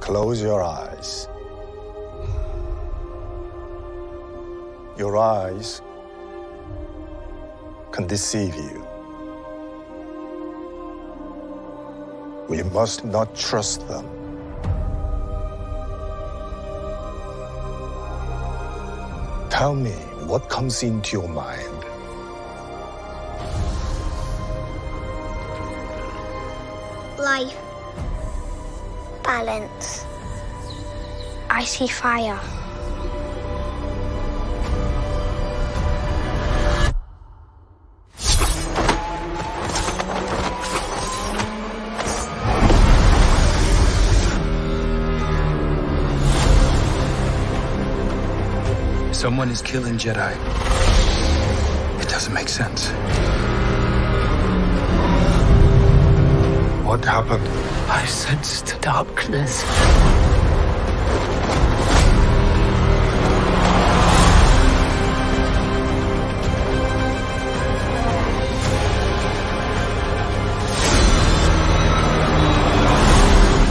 Close your eyes. Your eyes can deceive you. We must not trust them. Tell me what comes into your mind. Life. Balance. I see fire. Someone is killing Jedi. It doesn't make sense. What happened? I sensed darkness.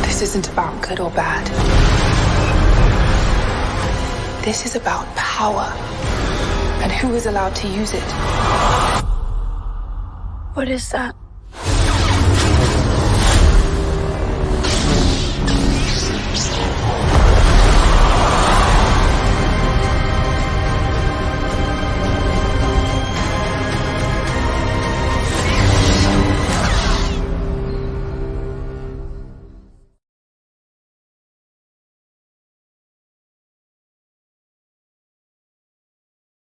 This isn't about good or bad. This is about power and who is allowed to use it. What is that?